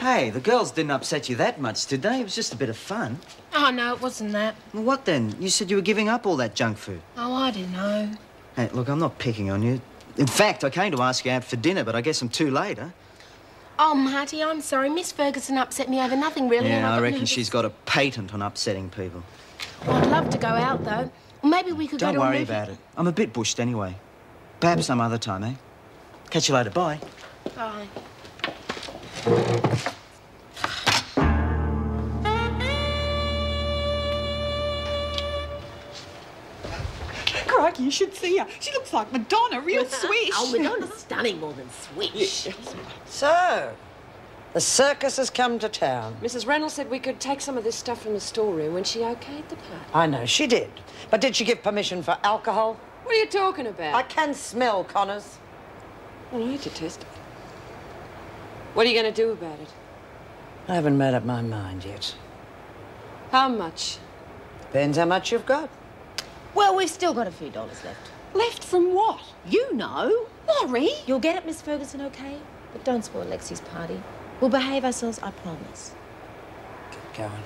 Hey, the girls didn't upset you that much, did they? It was just a bit of fun. Oh, no, it wasn't that. Well, what then? You said you were giving up all that junk food. Oh, I don't know. Hey, look, I'm not picking on you. In fact, I came to ask you out for dinner, but I guess I'm too late, huh? Oh, Marty, I'm sorry. Miss Ferguson upset me over nothing, really. Yeah, I reckon she's got a patent on upsetting people. Well, I'd love to go out, though. Maybe we could Don't go to a worry about it. I'm a bit bushed anyway. Perhaps some other time, eh? Catch you later. Bye. Bye. Crikey, you should see her. She looks like Madonna, real oh, swish. Oh, Madonna's stunning more than swish. So, the circus has come to town. Mrs. Reynolds said we could take some of this stuff from the storeroom when she okayed the party. I know, she did. But did she give permission for alcohol? What are you talking about? I can smell Connors. Well, I detest it. What are you going to do about it? I haven't made up my mind yet. How much? Depends how much you've got. Well, we've still got a few dollars left. Left from what? You know. Laurie? You'll get it, Miss Ferguson, okay? But don't spoil Lexi's party. We'll behave ourselves, I promise. Keep going.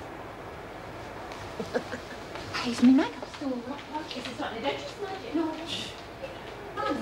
Hey, is my makeup still all right? Yes, it's not. Don't you smudge it. No, I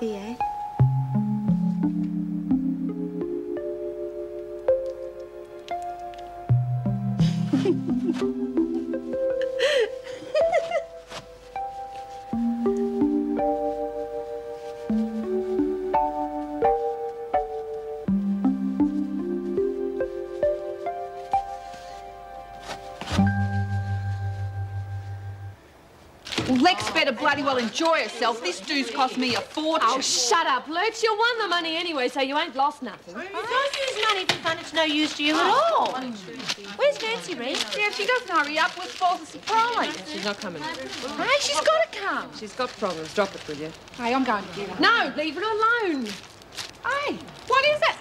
don't. Honey. Well enjoy herself. This do's cost me a fortune. Oh, shut up, Lurch. You won the money anyway, so you ain't lost nothing. I don't use money for fun. It's no use to you at oh. all. Where's Nancy, Reed? Yeah, if she doesn't hurry up, we'll spoil the surprise. She's not coming. Hey, she's got to come. She's got problems. Drop it, will you? Hey, I'm going to get her. No, leave her alone. Hey, what is it?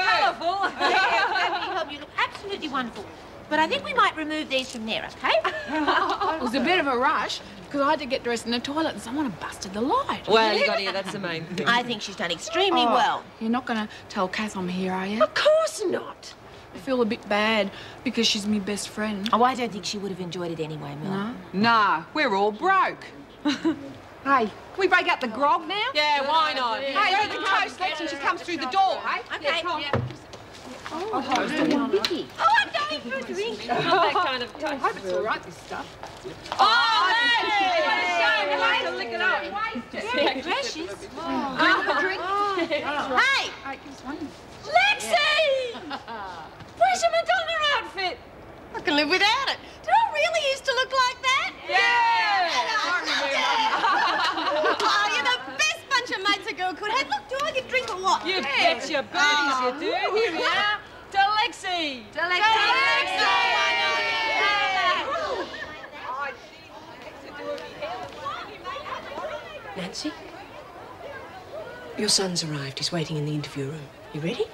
Colourful. Let me help you look absolutely wonderful. But I think we might remove these from there, okay? It was a bit of a rush because I had to get dressed in the toilet and someone had busted the light. Well, you got here. That's the main thing. I think she's done extremely Oh, well. You're not going to tell Kath I'm here, are you? Of course not. I feel a bit bad because she's my best friend. Oh, I don't think she would have enjoyed it anyway, Mel. No? Nah, we're all broke. Hey, can we break out the grog now? Yeah, why not? Hey, over the toast, Lex, and she comes through the door, hey? Okay. Oh, Vicky. Oh, I'm going for a drink. Not that kind of I touch. hope it's all right, this stuff. Oh, Lex! What a shame. You'll have to lick it up. Very precious. Drink. Hey, Hey, give us one. Lexi! Where's your Madonna outfit? I can live without it. Did I really used to look like that? oh, you're the best bunch of mates a girl could have. Look, do I get drink or what? You bet your booties you do. Here we are. To Lexi. To Lexi. Nancy? Your son's arrived. He's waiting in the interview room. You ready?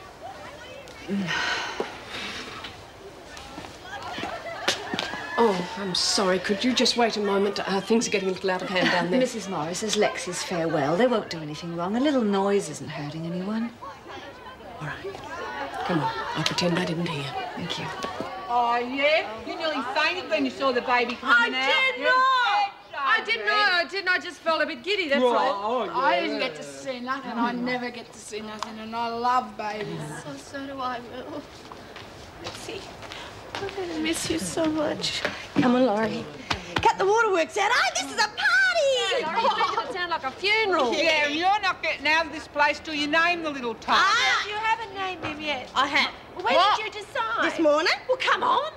Oh, I'm sorry. Could you just wait a moment? Uh, things are getting a little out of hand down there. Mrs. Morris says Lexi's farewell. They won't do anything wrong. A little noise isn't hurting anyone. All right. Come on. I'll pretend I didn't hear. Thank you. Oh, yeah? You nearly fainted when you saw the baby coming out. I didn't know. I didn't. I just felt a bit giddy. That's all. Oh, I didn't get to see nothing. I never get to see nothing, and I love babies. So, so do I, Will. See, I'm going to miss you so much. Come on, Laurie. Cut the waterworks out. Oh, this is a party! Laurie, you're making it sound like a funeral. Yeah, and you're not getting out of this place till you name the little tot. Ah, you haven't named him yet. I have. When What? did you decide? This morning? Well, come on.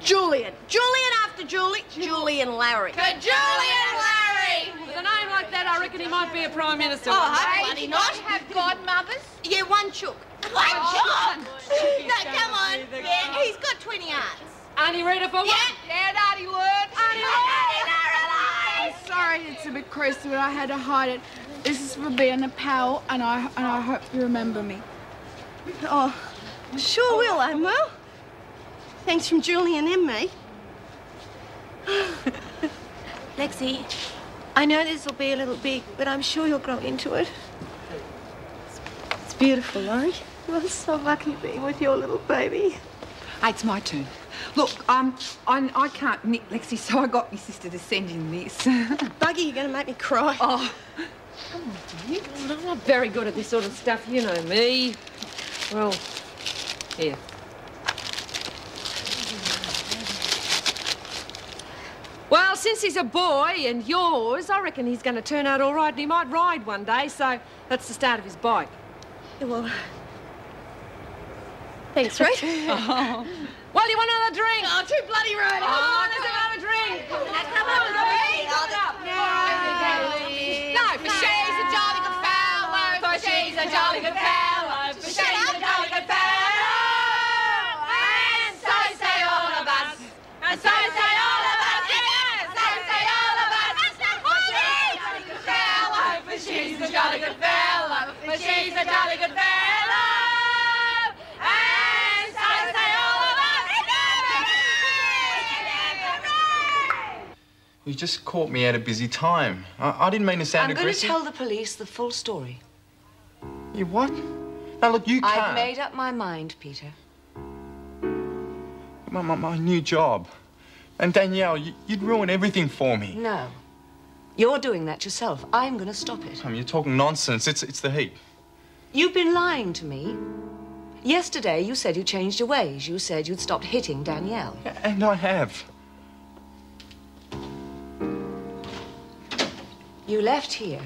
Julian. Julian after Julie. Julian Larry. Julian Larry! With a name like that, I reckon he might be a prime minister. Oh, one day. hey, bloody not. Have godmothers? Yeah, one chook. One shot! No, come on. Yeah, he's got 20 aunts. Auntie Rita for Yeah, yeah, Auntie would. Auntie I'm sorry it's a bit crazy, but I had to hide it. This is for being a pal, and I and I hope you remember me. Oh, sure will, I will. Thanks from Julian and me. Eh? Lexi, I know this will be a little big, but I'm sure you'll grow into it. It's, it's beautiful, eh? Laurie. You're so lucky being with your little baby. Hey, it's my turn. Look, um, I, I can't knit, Lexi, so I got my sister to send in this. Buggy, you're going to make me cry. oh, Come on, dear. Well, I'm not very good at this sort of stuff, you know me. Well, here. Well, since he's a boy and yours, I reckon he's going to turn out all right and he might ride one day, so that's the start of his bike. Yeah, well, thanks, right? Well, you want another drink? Oh, too bloody right. Oh, let's have another drink. Let's come on, Louise. Hold up. No, for she's a jolly good fellow. Oh, for she's a jolly good fellow. For she's a jolly good fellow. And so say all of us. And so say all of us. So say all of us. For she's a jolly good fellow. For she's a jolly good fellow. And so say all of us. You just caught me at a busy time. I, I didn't mean to sound I'm going to aggressive. tell the police the full story. You what? Now look, you can't. I've made up my mind, Peter. My, my, my new job. And Danielle, you, you'd ruin everything for me. No. You're doing that yourself. I'm going to stop it. Mean, you're talking nonsense. It's, it's the heat. You've been lying to me. Yesterday, you said you changed your ways. You said you'd stopped hitting Danielle. Yeah, And I have. You left here,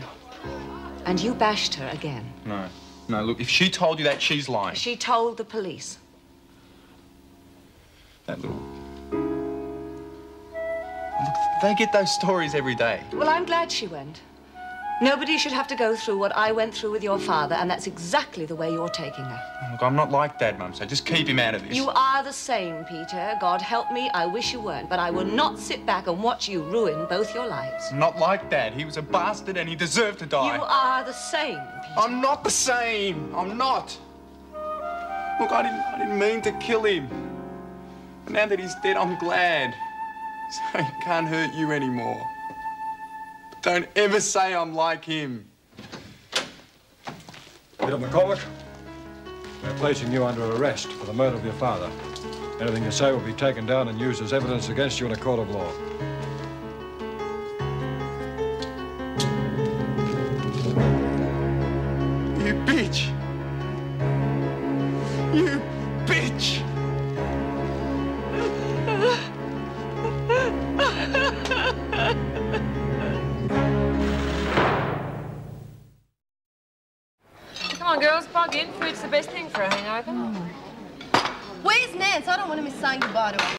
and you bashed her again. No. No, look, if she told you that, she's lying. She told the police. That little. Look, they get those stories every day. Well, I'm glad she went. Nobody should have to go through what I went through with your father, and that's exactly the way you're taking her. Oh, look, I'm not like Dad, Mum, so just keep him out of this. You are the same, Peter. God help me, I wish you weren't. But I will not sit back and watch you ruin both your lives. Not like Dad. He was a bastard and he deserved to die. You are the same, Peter. I'm not the same. I'm not. Look, I didn't, I didn't mean to kill him. But now that he's dead, I'm glad. So he can't hurt you anymore. Don't ever say I'm like him. Peter McCormack, we're placing you under arrest for the murder of your father. Anything you say will be taken down and used as evidence against you in a court of law. Bug in. Food's the best thing for a hangover. Where's Nance? I don't want to miss saying goodbye to her.